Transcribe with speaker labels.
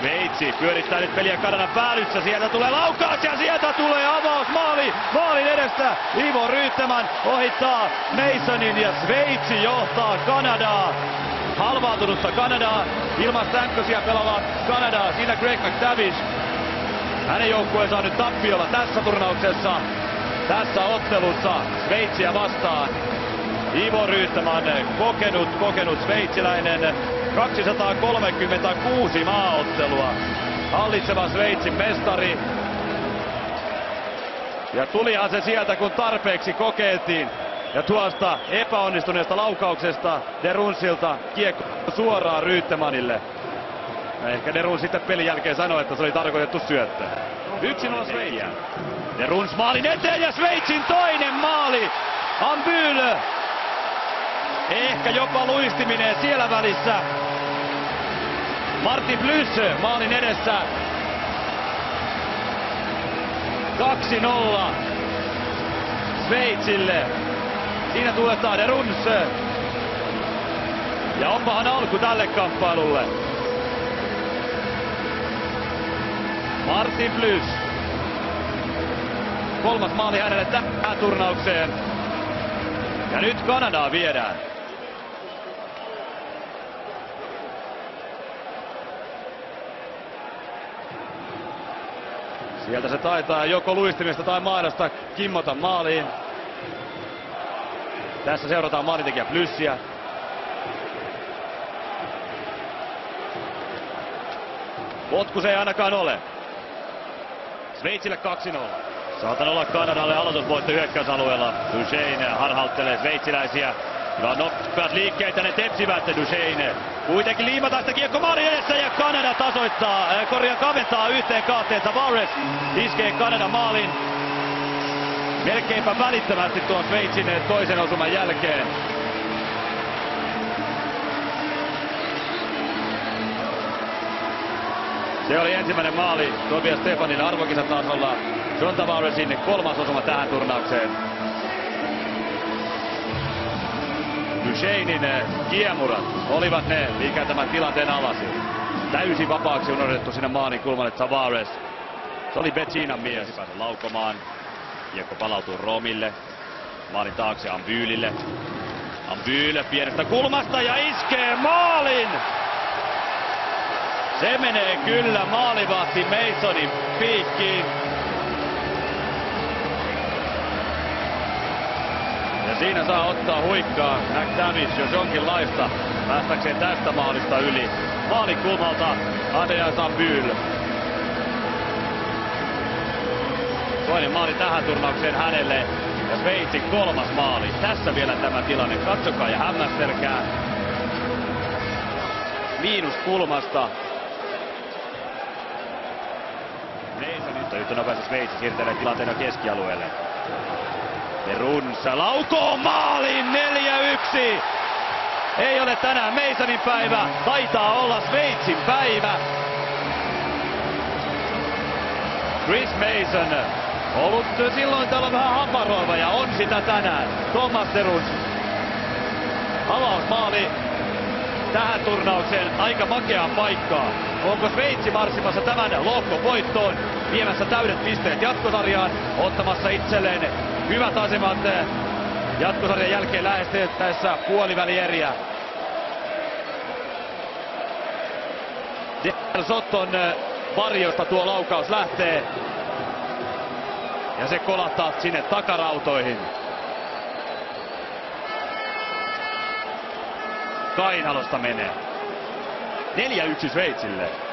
Speaker 1: Sveitsi pyörittää nyt peliä Kanadan päädyssä. Sieltä tulee laukaus ja sieltä tulee avaus. Maali, maalin edestä. Ivo Ryyttämän ohittaa Masonin ja Sveitsi johtaa Kanadaa. Halvaantunutta Kanadaa. Ilman sänkkösiä pelaavaa Kanadaa. Siinä Greg McTavish. Hänen joukkueensa on nyt tappiolla tässä turnauksessa. Tässä ottelussa Sveitsiä vastaan. Ivo Ryyttämän kokenut, kokenut sveitsiläinen 236 maaottelua. Hallitseva Sveitsin mestari. Ja tulihan se sieltä kun tarpeeksi kokeiltiin. Ja tuosta epäonnistuneesta laukauksesta Derunsilta kiekko suoraan Ryyttämanille. Ja ehkä Derun sitten pelin jälkeen sanoi, että se oli tarkoitettu syöttö. 1-0 Sveitsi. Deruns maalin eteen ja Sveitsin toinen maali. Ambyl Ehkä jopa luistiminen siellä välissä. Martin Blys maalin edessä. 2-0 Sveitsille. Siinä tuletaan De Runs. Ja onpahan alku tälle kamppailulle. Martin Blys. Kolmas maali hänelle tähän turnaukseen. Ja nyt Kanadaa viedään. Sieltä se taitaa joko luistimista tai maidosta kimmota maaliin. Tässä seurataan maalintekijä Plyssiä. Potku se ei ainakaan ole. Sveitsille 2-0. Saatan olla Kanadalle aloitusvoitto hyökkäysalueella. Duchesne harhauttelee sveitsiläisiä. Ja nopeat liikkeitä ne tepsivät Duchesne. Kuitenkin liimataan sitä kiekko maalin edessä Kanada tasoittaa, äh, korjaa kaventaa yhteen kaatteen. Tavares iskee Kanada maalin melkeinpä välittömästi tuon Sveitsin toisen osuman jälkeen. Se oli ensimmäinen maali Tobias Stefanin arvokisatasolla. John Tavaresin kolmas osuma tähän turnaukseen. Ducheinin kiemurat olivat ne, mikä tämän tilanteen avasi. Täysin vapaaksi unohdettu sinne maanin kulmalle Tavares. Se oli Betsinan mies. Pääsi laukomaan. Kiekko palautuu Romille. Maalin taakse Ambyylille. Ambyyle pienestä kulmasta ja iskee maalin! Se menee kyllä maalivahti Masonin piikkiin. Ja siinä saa ottaa huikkaa McTavish, jos jonkinlaista, päästäkseen tästä maalista yli. Maalin kulmalta Andrea Sambyl. Toinen maali tähän turnaukseen hänelle. Ja Sveitsin kolmas maali. Tässä vielä tämä tilanne. Katsokaa ja hämmästelkää. Miinus kulmasta. Masonista yhtä nopeasti Sveitsi siirtelee tilanteena keskialueelle. Runsa laukoo maaliin 4-1. Ei ole tänään Masonin päivä, taitaa olla Sveitsin päivä. Chris Mason ollut silloin täällä vähän haparoiva ja on sitä tänään. Thomas Deruns. Avausmaali tähän turnaukseen aika makeaan paikkaan. Onko Sveitsi marssimassa tämän lohkon voittoon, viemässä täydet pisteet jatkosarjaan, ottamassa itselleen hyvät asemat jatkosarjan jälkeen lähestyttäessä puolivälieriä. Del Sotton varjosta tuo laukaus lähtee. Ja se kolahtaa sinne takarautoihin. Kainalosta menee. 4-1 Sveitsille.